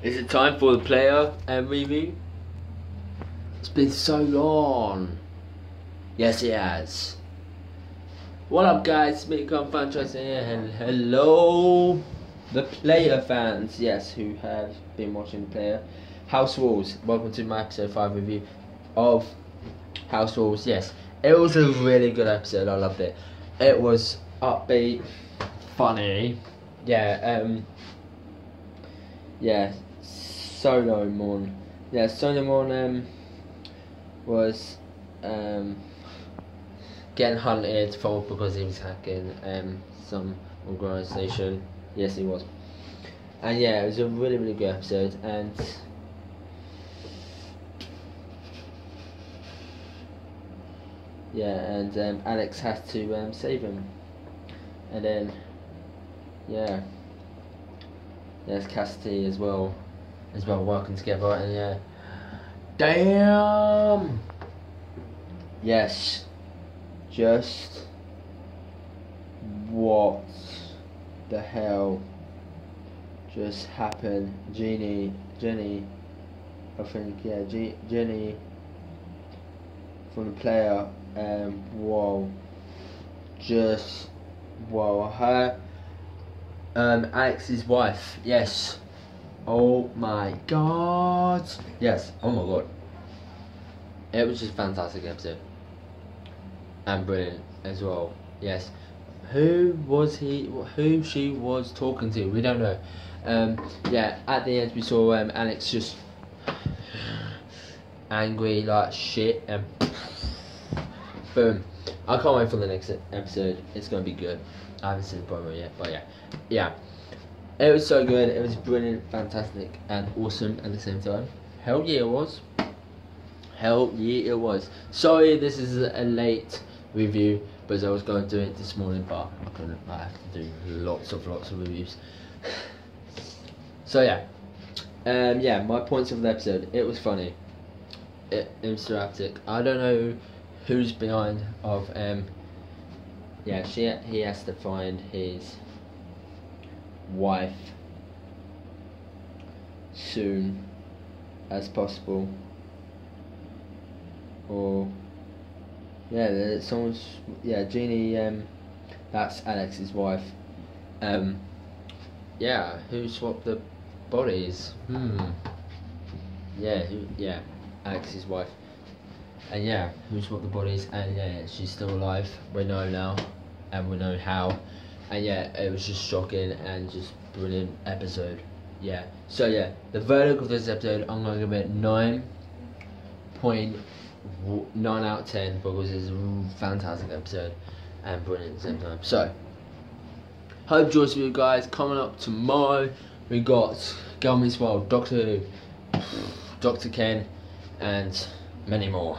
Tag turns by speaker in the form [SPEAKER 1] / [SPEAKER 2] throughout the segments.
[SPEAKER 1] Is it time for the player review? It's been so long. Yes, it has. What up, guys? Midcom Franchise here, and hello, the player fans. Yes, who have been watching the player. House Rules. Welcome to my episode five review of House Rules. Yes, it was a really good episode. I loved it. It was upbeat, funny. Yeah. Um. Yeah. Solomon. Yeah, Solomon um, was um, getting hunted for because he was hacking um, some organisation. Yes, he was. And yeah, it was a really, really good episode. And yeah, and um, Alex has to um, save him. And then, yeah, there's Cassidy as well, as well working together. And yeah, damn. Yes, just what the hell just happened? Jeannie, Jenny, I think yeah, G- Jenny from the player. Um, whoa, just whoa, her. Um, Alex's wife. Yes. Oh my god. Yes. Oh my god. It was just a fantastic episode. And brilliant as well. Yes. Who was he? Who she was talking to? We don't know. Um, yeah. At the end, we saw um, Alex just angry like shit, and boom. I can't wait for the next episode. It's gonna be good. I haven't seen the promo yet, but yeah, yeah. It was so good. It was brilliant, fantastic, and awesome at the same time. Hell yeah, it was. Hell yeah, it was. Sorry, this is a late review, but I was going to do it this morning, but I couldn't. I have to do lots of lots of reviews. so yeah, um, yeah. My points of the episode. It was funny. It, interactive. I don't know who's behind of um. Yeah, she he has to find his wife soon as possible. Or yeah someone's yeah Jeannie um that's Alex's wife. Um yeah who swapped the bodies? Hmm. Yeah who yeah Alex's wife. And yeah who swapped the bodies? And yeah she's still alive. We know now and we know how and yeah, it was just shocking and just brilliant episode. Yeah. So yeah, the verdict of this episode, I'm gonna give it nine point nine out of ten because it's a fantastic episode and brilliant at the same time. So hope joys for you guys. Coming up tomorrow, we got Girl Meets World, Doctor Who, Doctor Ken, and many more.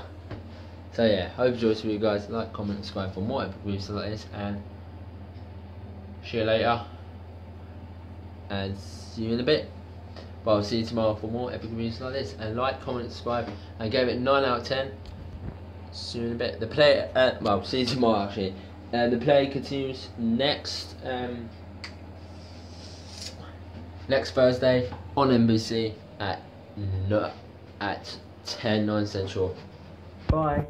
[SPEAKER 1] So yeah, hope joys for you guys. Like, comment, subscribe for more reviews like this, and See you later. And see you in a bit. But I'll see you tomorrow for more epic reviews like this. And like, comment, subscribe. I gave it 9 out of 10. See you in a bit. The play, uh, well, see you tomorrow actually. Uh, the play continues next um, next Thursday on NBC at no, at 10 9 central. Bye.